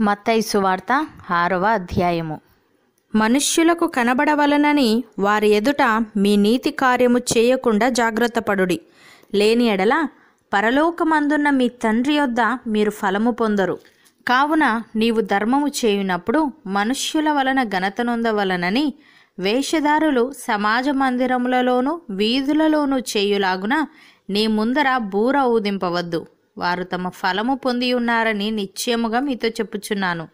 మత్తైసు సువార్త ఆరవ అధ్యాయము. మనుష్యులకు కనబడవలనని వారి ఎదుట మీ నీతి కార్యము చేయకుండా జాగ్రత్తపడుడి లేని ఎడల పరలోకమందున్న మీ తండ్రి యొద్ద మీరు ఫలము పొందరు. కావున నీవు ధర్మము చేయునప్పుడు మనుష్యుల వలన ఘనత నొందవలనని వేషధారులు సమాజ మందిరములలోనూ వీధులలోనూ చేయులాగున నీ ముందర బూర ఊదింపవద్దు. వారు తమ ఫలము పొంది ఉన్నారని నిశ్చయముగా మీతో చెప్పుచున్నాను.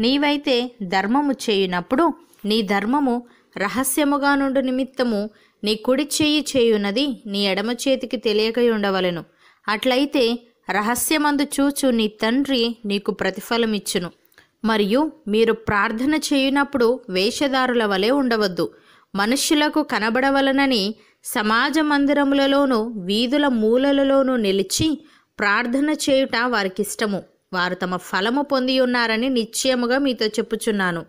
నీవైతే ధర్మము చేయునప్పుడు నీ ధర్మము రహస్యముగా నుండి నిమిత్తము నీ కుడి చేయి చేయున్నది నీ ఎడమ చేతికి తెలియకై ఉండవలెను. అట్లయితే రహస్యమందు చూచు నీ తండ్రి నీకు ప్రతిఫలమిచ్చును. మరియు మీరు ప్రార్థన చేయునప్పుడు వేషధారుల వలె ఉండవద్దు. మనుష్యులకు కనబడవలనని సమాజ మందిరములలోనూ వీధుల మూలలలోనూ నిలిచి ప్రార్థన చేయుట వారికిష్టము. వారు తమ ఫలము పొంది ఉన్నారని నిశ్చయముగా మీతో చెప్పుచున్నాను.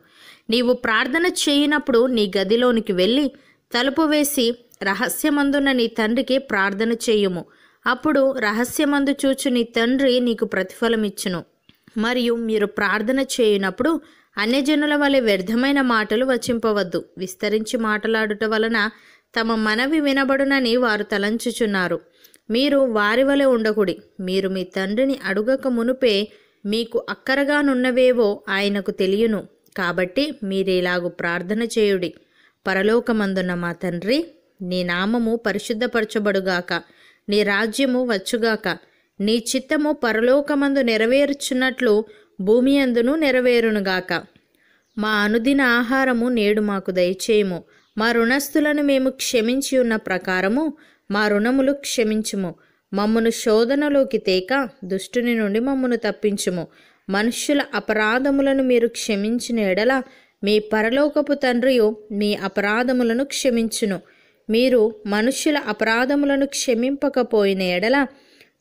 నీవు ప్రార్థన చేయినప్పుడు నీ గదిలోనికి వెళ్ళి తలుపు వేసి రహస్యమందున్న నీ తండ్రికి ప్రార్థన చేయుము. అప్పుడు రహస్యమందు చూచు నీ తండ్రి నీకు ప్రతిఫలమిచ్చును. మరియు మీరు ప్రార్థన చేయునప్పుడు అన్యజనుల వలె వ్యర్థమైన మాటలు వచింపవద్దు. విస్తరించి మాట్లాడుట వలన తమ మనవి వినబడునని వారు తలంచుచున్నారు. మీరు వారి వలె ఉండకుడి. మీరు మీ తండ్రిని అడుగక మునుపే మీకు అక్కరగానున్నవేవో ఆయనకు తెలియను. కాబట్టి మీరేలాగు ప్రార్థన చేయుడి. పరలోకమందున్న మా తండ్రి నీ నామము పరిశుద్ధపరచబడుగాక. నీ రాజ్యము వచ్చుగాక. నీ చిత్తము పరలోకమందు నెరవేర్చున్నట్లు భూమి అందును నెరవేరునుగాక. మా అనుదిన ఆహారము నేడు మాకు దయచేయము. మా రుణస్థులను మేము క్షమించి ఉన్న ప్రకారము మా రుణములు క్షమించుము. మమ్మను శోధనలోకి తేక దుష్టుని నుండి మమ్మను తప్పించుము. మనుష్యుల అపరాధములను మీరు క్షమించిన ఎడల మీ పరలోకపు తండ్రియు మీ అపరాధములను క్షమించును. మీరు మనుష్యుల అపరాధములను క్షమింపకపోయిన ఎడల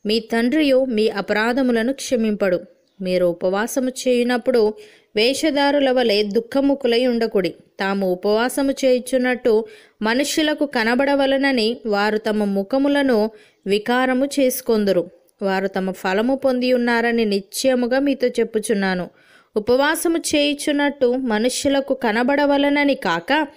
మీ తండ్రియు మీ అపరాధములను క్షమింపడు. మీరు ఉపవాసము చేయునప్పుడు వేషధారుల వలె దుఃఖముఖులై ఉండకుడి. తాము ఉపవాసము చేయుచున్నట్టు మనుష్యులకు కనబడవలనని వారు తమ ముఖములను వికారము చేసుకొందురు. వారు తమ ఫలము పొంది ఉన్నారని నిశ్చయముగా మీతో చెప్పుచున్నాను. ఉపవాసము చేయుచున్నట్టు మనుష్యులకు కనబడవలనని కాక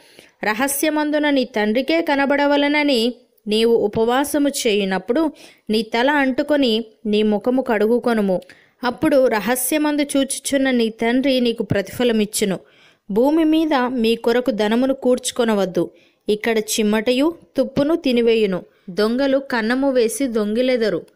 రహస్యమందున నీ తండ్రికే కనబడవలనని నీవు ఉపవాసము చేయునప్పుడు నీ తల అంటుకొని నీ ముఖము కడుగుకొనుము. అప్పుడు రహస్యమందు చూచుచున్న నీ తండ్రి నీకు ప్రతిఫలమిచ్చును. భూమి మీద మీ కొరకు ధనమును కూర్చుకొనవద్దు. ఇక్కడ చిమ్మటయు తుప్పును తినివేయును. దొంగలు కన్నము వేసి దొంగిలెదరు.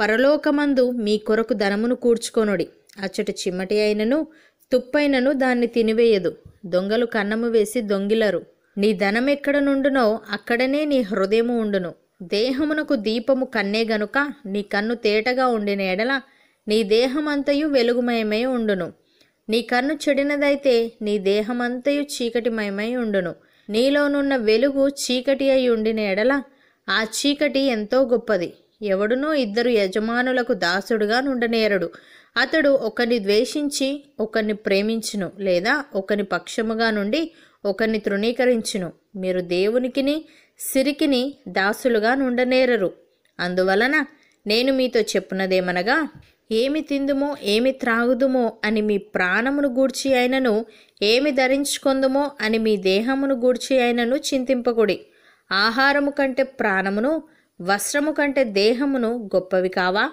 పరలోకమందు మీ కొరకు ధనమును కూర్చుకొనుడి. అచ్చట చిమ్మటి అయినను తుప్పైనను దాన్ని తినివేయదు. దొంగలు కన్నము వేసి దొంగిలరు. నీ ధనం ఎక్కడ నుండునో అక్కడనే నీ హృదయము ఉండును. దేహమునకు దీపము కన్నే గనుక నీ కన్ను తేటగా ఉండిన ఎడల నీ దేహమంతయు వెలుగుమయమై ఉండును. నీ కన్ను చెడినదైతే నీ దేహమంతయు చీకటిమయమై ఉండును. నీలోనున్న వెలుగు చీకటి అయి ఉండిన ఎడల ఆ చీకటి ఎంతో గొప్పది. ఎవడునో ఇద్దరు యజమానులకు దాసుడుగా నుండనేరడు. అతడు ఒకరిని ద్వేషించి ఒకరిని ప్రేమించును లేదా ఒకని పక్షముగా నుండి ఒకరిని తృణీకరించును. మీరు దేవునికిని సిరికిని దాసులుగా నుండనేరరు. అందువలన నేను మీతో చెప్పున్నదేమనగా ఏమి తిందుమో ఏమి త్రాగుదుమో అని మీ ప్రాణమును గూర్చి అయినను ఏమి ధరించుకొందుమో అని మీ దేహమును గూర్చి అయినను చింతింపకుడి. ఆహారము కంటే ప్రాణమును వస్త్రము కంటే దేహమును గొప్పవి కావా?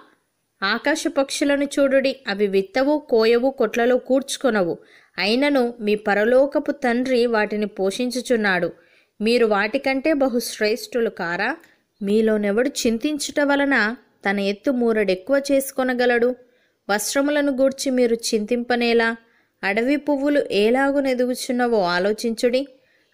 ఆకాశ పక్షులను చూడుడి అవి విత్తవు కోయవు కొట్లలో కూర్చుకొనవు. అయినను మీ పరలోకపు తండ్రి వాటిని పోషించుచున్నాడు. మీరు వాటికంటే బహుశ్రేష్ఠులు కారా? మీలోనెవడు చింతించుట వలన తన ఎత్తు మూరడెక్కువ చేసుకొనగలడు? వస్త్రములను గూర్చి మీరు చింతింపనేలా? అడవి పువ్వులు ఏలాగు ఎదుగుచున్నవో ఆలోచించుడి.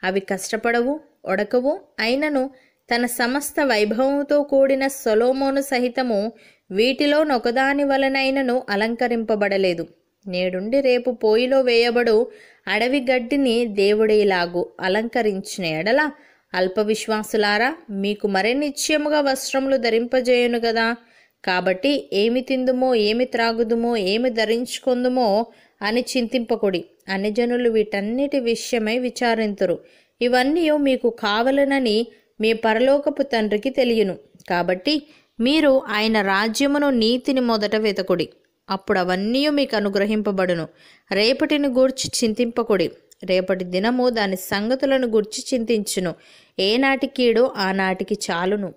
అవి కష్టపడవు ఒడకవు. అయినను తన సమస్త వైభవంతో కూడిన సొలోమోను సహితము వీటిలో నొకదాని వలనైనను అలంకరింపబడలేదు. నేడుండి రేపు పోయిలో వేయబడు అడవి గడ్డిని దేవుడేలాగు అలంకరించిన ఎడల అల్ప విశ్వాసులారా మీకు మరే నిశ్చయముగా వస్త్రములు ధరింపజేయును కదా కాబట్టి ఏమి తిందుమో ఏమి త్రాగుదుమో ఏమి ధరించుకుందుమో అని చింతింపకుడి. అన్ని జనులు వీటన్నిటి విషయమై విచారింతురు. ఇవన్నీ మీకు కావలనని మీ పరలోకపు తండ్రికి తెలియను. కాబట్టి మీరు ఆయన రాజ్యమును నీతిని మొదట వెతకుడి. అప్పుడు అవన్నీ మీకు అనుగ్రహింపబడును. రేపటిని గూర్చి చింతింపకుడి. రేపటి దినము దాని సంగతులను గూర్చి చింతించును. ఏనాటి కీడో ఆనాటికి చాలును.